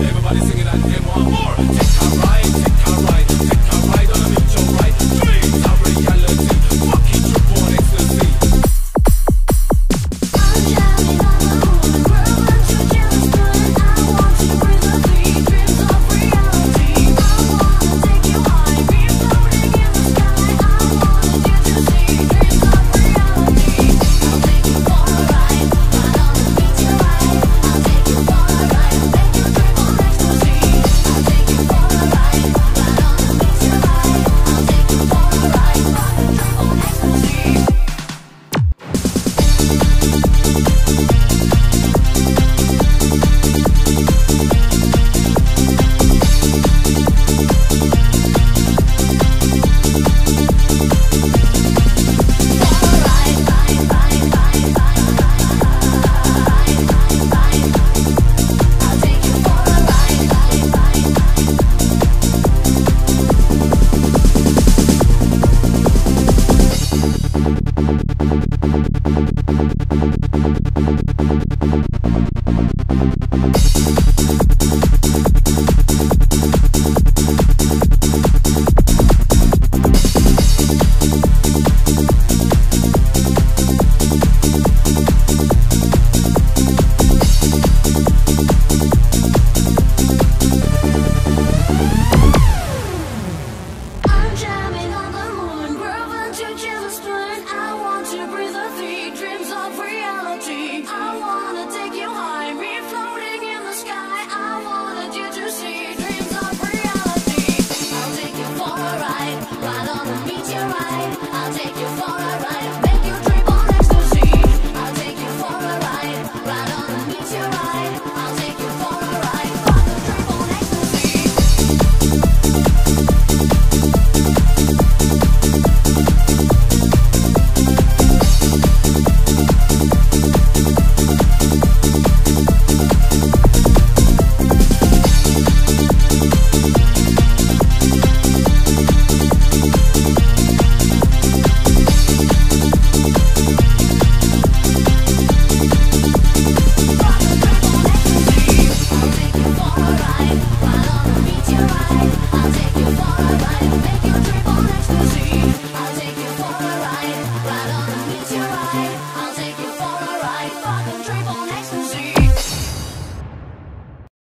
Everybody singing and get one more. Tick tock right, tick tock right, tick tock right on the beach, alright. Three, Thank you. I'll take you for a ride, ride. On a meteorite.